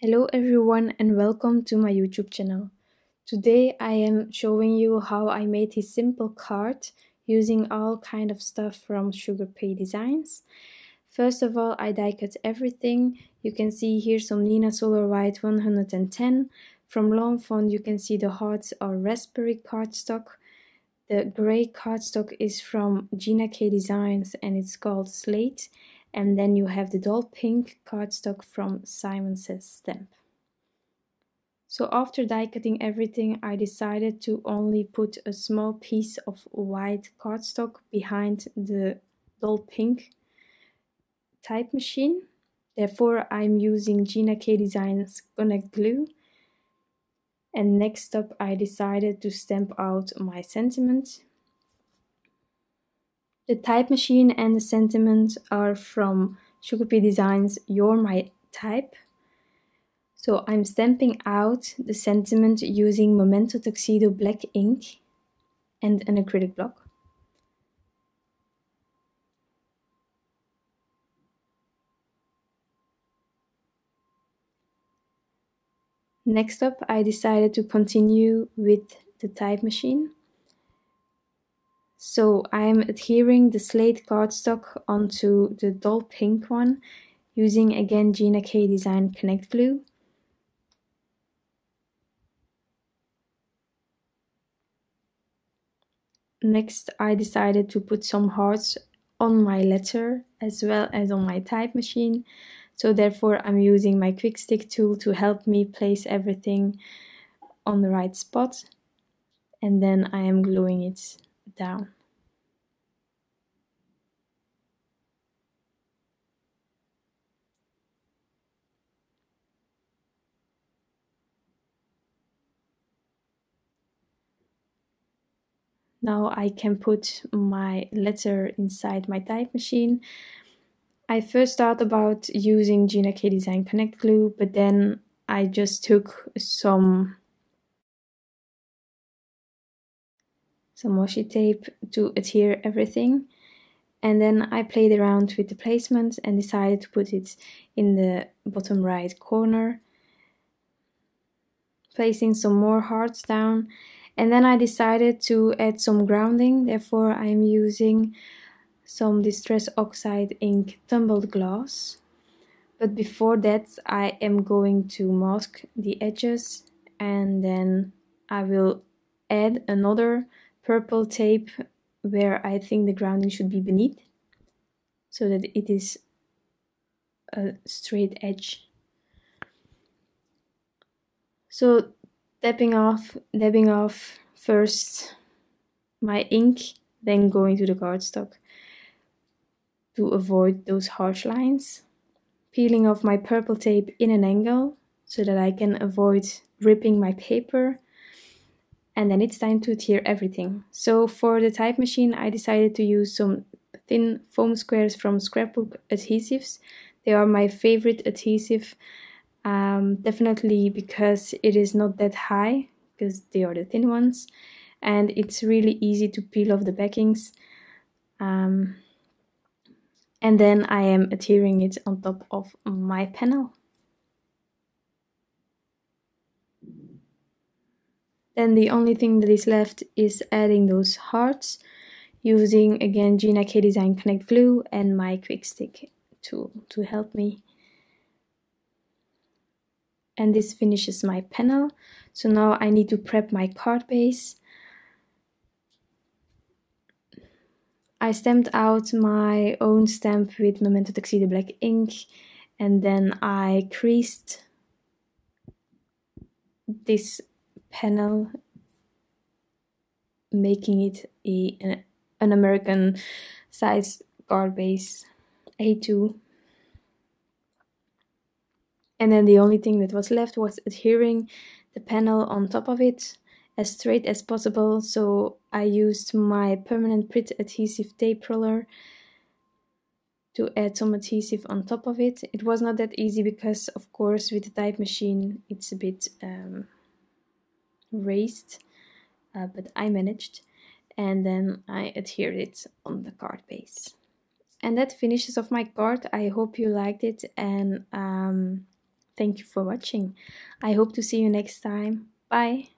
Hello everyone and welcome to my YouTube channel. Today I am showing you how I made this simple card using all kind of stuff from Sugar SugarPea Designs. First of all I die cut everything. You can see here some Neenah Solar White 110. From Lawn Fawn you can see the hearts are raspberry cardstock. The grey cardstock is from Gina K Designs and it's called Slate and then you have the doll pink cardstock from Simon Says Stamp. So after die cutting everything, I decided to only put a small piece of white cardstock behind the doll pink type machine. Therefore, I'm using Gina K Designs Connect Glue. And next up, I decided to stamp out my sentiment the type machine and the sentiment are from SugarPea Designs You're My Type. So I'm stamping out the sentiment using Memento Tuxedo black ink and an acrylic block. Next up, I decided to continue with the type machine. So I'm adhering the slate cardstock onto the doll pink one using again Gina K Design Connect Glue. Next I decided to put some hearts on my letter as well as on my type machine. So therefore I'm using my quick stick tool to help me place everything on the right spot and then I am gluing it down. Now I can put my letter inside my type machine. I first thought about using Gina K Design Connect Glue, but then I just took some some washi tape to adhere everything. And then I played around with the placement and decided to put it in the bottom right corner. Placing some more hearts down. And then I decided to add some grounding, therefore I'm using some Distress Oxide ink tumbled glass. But before that I am going to mask the edges and then I will add another purple tape where I think the grounding should be beneath so that it is a straight edge. So dabbing off, dabbing off first my ink, then going to the cardstock to avoid those harsh lines. Peeling off my purple tape in an angle so that I can avoid ripping my paper and then it's time to adhere everything. So for the type machine I decided to use some thin foam squares from scrapbook adhesives. They are my favorite adhesive, um, definitely because it is not that high, because they are the thin ones, and it's really easy to peel off the backings. Um, and then I am adhering it on top of my panel. Then the only thing that is left is adding those hearts using again Gina K Design Connect Glue and my quick stick tool to help me. And this finishes my panel. So now I need to prep my card base. I stamped out my own stamp with Memento Tuxedo Black ink and then I creased this panel making it a an, an American size guard base A2 and then the only thing that was left was adhering the panel on top of it as straight as possible so I used my permanent Pritt adhesive tape roller to add some adhesive on top of it. It was not that easy because of course with the type machine it's a bit um, raised, uh, but I managed. And then I adhered it on the card base. And that finishes off my card. I hope you liked it and um, thank you for watching. I hope to see you next time. Bye!